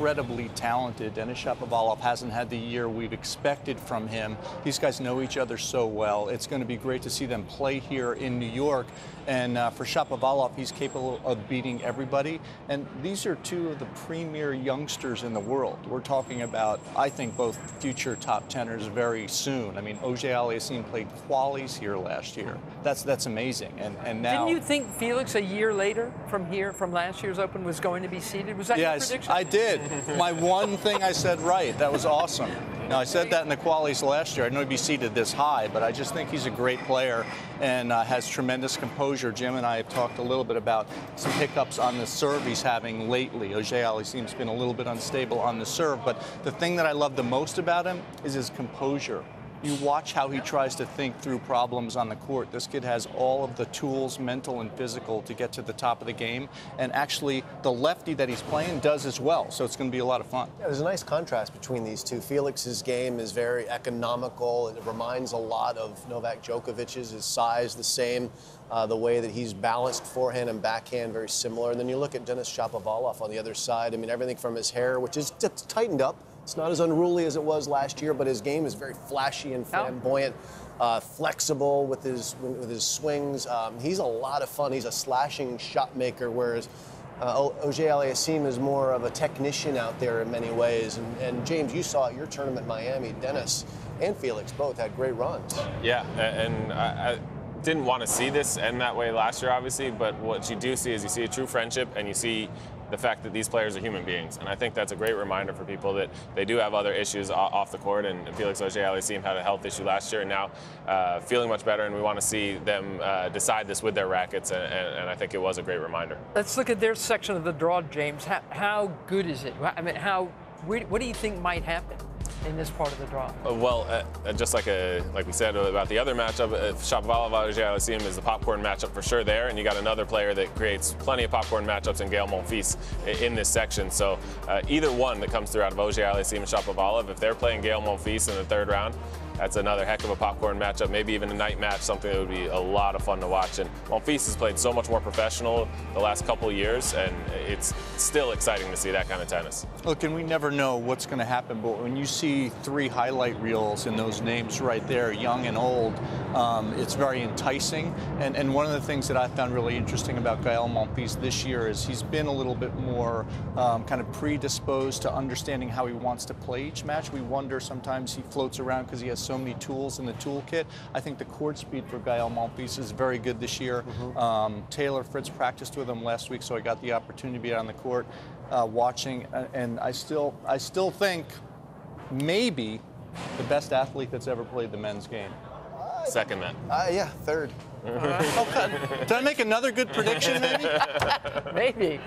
incredibly talented. Denis Shapovalov hasn't had the year we've expected from him. These guys know each other so well. It's going to be great to see them play here in New York. And uh, for Shapovalov, he's capable of beating everybody. And these are two of the premier youngsters in the world. We're talking about, I think, both future top tenors very soon. I mean, Auger-Aliassime played qualies here last year. That's that's amazing. And and now. Didn't you think Felix a year later from here, from last year's Open, was going to be seeded? Was that yes, your prediction? I did. My one thing I said right. That was awesome. Now, I said that in the qualies last year. I know he'd be seeded this high, but I just think he's a great player and uh, has tremendous composure. Jim and I have talked a little bit about some hiccups on the serve he's having lately. Auger-Aliassime has been a little bit unstable on the serve, but the thing that I love the most about him is his composure you watch how he tries to think through problems on the court. This kid has all of the tools, mental and physical, to get to the top of the game. And actually, the lefty that he's playing does as well. So it's going to be a lot of fun. Yeah, there's a nice contrast between these two. Felix's game is very economical. It reminds a lot of Novak Djokovic's. His size, the same. Uh, the way that he's balanced forehand and backhand, very similar. And then you look at Denis Shapovalov on the other side. I mean, everything from his hair, which is tightened up it's not as unruly as it was last year, but his game is very flashy and flamboyant, uh, flexible with his with his swings. Um, he's a lot of fun. He's a slashing shot maker, whereas uh, Auger-Aliassime is more of a technician out there in many ways. And, and, James, you saw at your tournament Miami, Denis and Felix both had great runs. Yeah, and I, I didn't want to see this end that way last year, obviously, but what you do see is you see a true friendship and you see the fact that these players are human beings. And I think that's a great reminder for people that they do have other issues off the court. And Felix Auger-Aliassime had a health issue last year and now uh, feeling much better. And we want to see them uh, decide this with their rackets. And, and, and, I think it was a great reminder. Let's look at their section of the draw, James. How, how good is it? I mean, how, what do you think might happen? In this part of the draw? Uh, well, uh, uh, just like a, like we said about the other matchup, uh, Shapovalov Aliassime is the popcorn matchup for sure there, and you got another player that creates plenty of popcorn matchups in Gael Monfils in this section. So uh, either one that comes through out of Auger-Aliassime and Shapovalov, if they're playing Gael Monfils in the third round, that's another heck of a popcorn matchup, maybe even a night match, something that would be a lot of fun to watch. And Monfils has played so much more professional the last couple years, and it's still exciting to see that kind of tennis. Look, and we never know what's going to happen, but when you see three highlight reels and those names right there, young and old, um, it's very enticing. And, and one of the things that I found really interesting about Gael Monfils this year is he's been a little bit more um, kind of predisposed to understanding how he wants to play each match. We wonder sometimes he floats around because he has so many tools in the toolkit. I think the court speed for Gael Monfils is very good this year. Mm -hmm. um, Taylor Fritz practiced with him last week, so I got the opportunity to be on the court uh, watching, and I still, I still think maybe the best athlete that's ever played the men's game. Second then. Uh, yeah, third. okay. Did I make another good prediction, maybe? maybe.